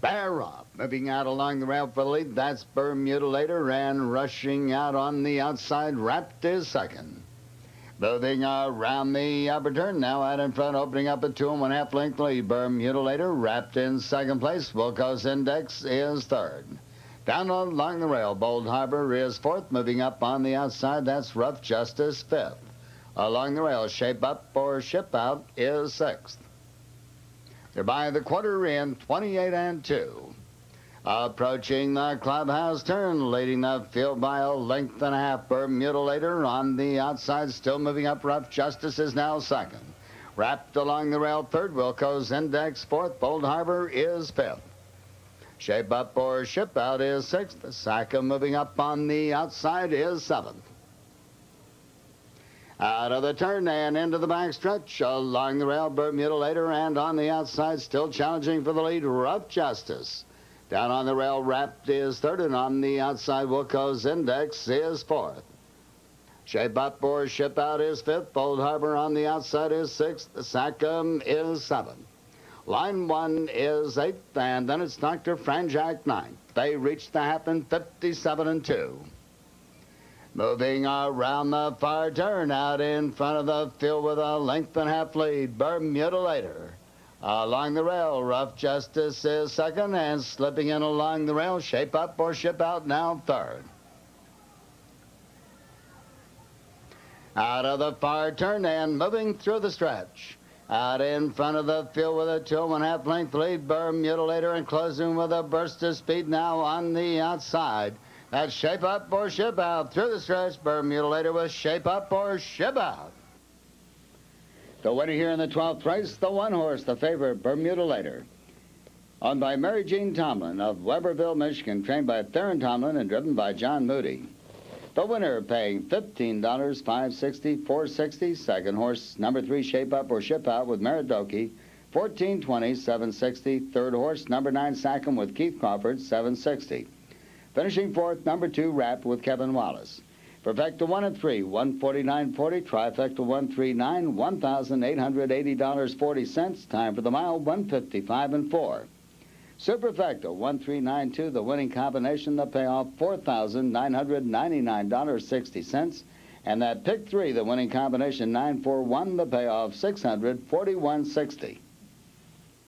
Bear up. Moving out along the rail for the lead, that's Bermudalator, and rushing out on the outside, Wrapped is second. Moving around the upper turn now out in front, opening up a two and one half length lead. Bermudalator wrapped in second place. Wilco's Index is third. Down along the rail, Bold Harbor is fourth. Moving up on the outside, that's Rough Justice fifth. Along the rail, Shape Up or Ship Out is sixth. By the quarter in 28 and 2. Approaching the clubhouse turn, leading the field by a length and a half. Bermudalator on the outside, still moving up. Rough Justice is now second. Wrapped along the rail third. Wilco's Index fourth. Bold Harbor is fifth. Shape Up or Ship Out is sixth. Saka moving up on the outside is seventh. Out of the turn and into the backstretch along the rail, Bermudalator and on the outside, still challenging for the lead, Rough Justice. Down on the rail, Wrapped is third, and on the outside, Wilco's Index is fourth. Shape Up or Ship Out is fifth. Bold Harbor on the outside is sixth. Sackham is seventh. Line one is eighth, and then it's Dr. Franjak ninth. They reach the half in 57 and 2. Moving around the far turn out in front of the field with a length and half lead, Bermudalator. Along the rail, Rough Justice is second, and slipping in along the rail, Shape Up or Ship Out now third. Out of the far turn and moving through the stretch. Out in front of the field with a two and a half length lead, Bermudalator, and closing with a burst of speed now on the outside. That's Shape Up or Ship Out. Through the stretch, Bermudalator with Shape Up or Ship Out. The winner here in the 12th race, the one horse, the favorite, Bermudalator. Owned by Mary Jean Tomlin of Webberville, Michigan, trained by Theron Tomlin and driven by John Moody. The winner paying $15.560. 460. second horse, number three, Shape Up or Ship Out with Meridoki, 1420 760 Third horse, number nine, Sackham with Keith Crawford, 760 Finishing fourth, number two, Wrapped with Kevin Wallace. Perfecta 1 and 3, 149.40. Trifecta 139, $1,880.40. Time for the mile, 155 and 4. Superfecta 1392, the winning combination, the payoff, $4,999.60. And that pick three, the winning combination, 941, the payoff, 641.60.